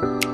Bye.